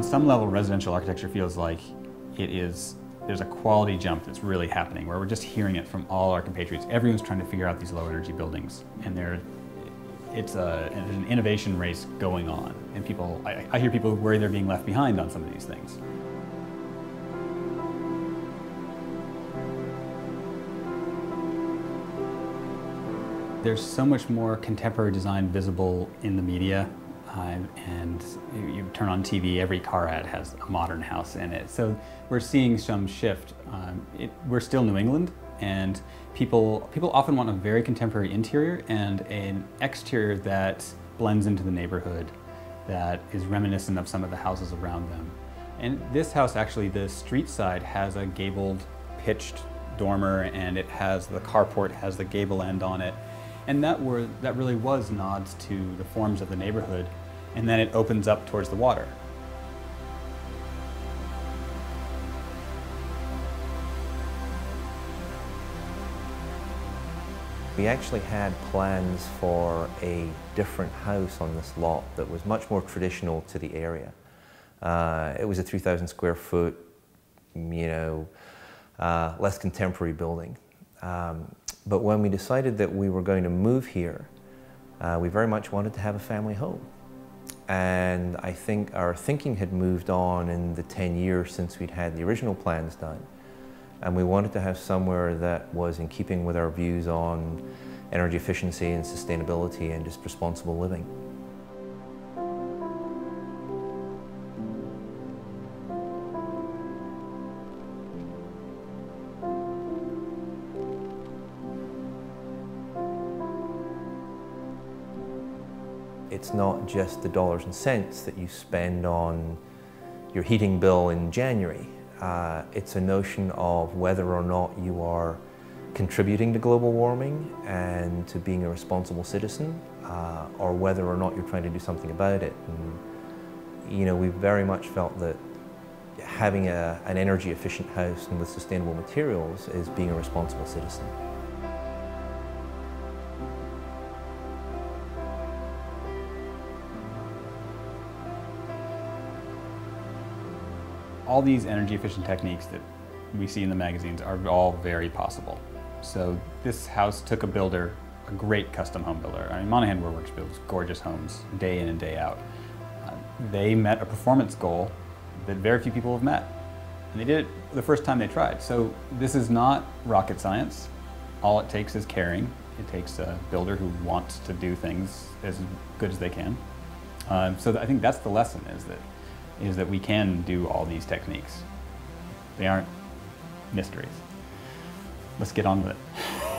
on some level, residential architecture feels like it is, there's a quality jump that's really happening where we're just hearing it from all our compatriots. Everyone's trying to figure out these low energy buildings and there, it's a, there's an innovation race going on. And people, I, I hear people worry they're being left behind on some of these things. There's so much more contemporary design visible in the media uh, and you turn on TV, every car ad has a modern house in it. So we're seeing some shift. Um, it, we're still New England, and people people often want a very contemporary interior and an exterior that blends into the neighborhood, that is reminiscent of some of the houses around them. And this house, actually, the street side has a gabled, pitched dormer, and it has the carport has the gable end on it. And that, were, that really was nods to the forms of the neighborhood and then it opens up towards the water. We actually had plans for a different house on this lot that was much more traditional to the area. Uh, it was a 3,000 square foot, you know, uh, less contemporary building. Um, but when we decided that we were going to move here, uh, we very much wanted to have a family home. And I think our thinking had moved on in the 10 years since we'd had the original plans done. And we wanted to have somewhere that was in keeping with our views on energy efficiency and sustainability and just responsible living. It's not just the dollars and cents that you spend on your heating bill in January. Uh, it's a notion of whether or not you are contributing to global warming and to being a responsible citizen, uh, or whether or not you're trying to do something about it. And, you know, we very much felt that having a, an energy efficient house and with sustainable materials is being a responsible citizen. All these energy efficient techniques that we see in the magazines are all very possible. So this house took a builder, a great custom home builder. I mean, Monahan Woodworks builds gorgeous homes day in and day out. Uh, they met a performance goal that very few people have met. And they did it the first time they tried. So this is not rocket science. All it takes is caring. It takes a builder who wants to do things as good as they can. Uh, so I think that's the lesson is that is that we can do all these techniques. They aren't mysteries. Let's get on with it.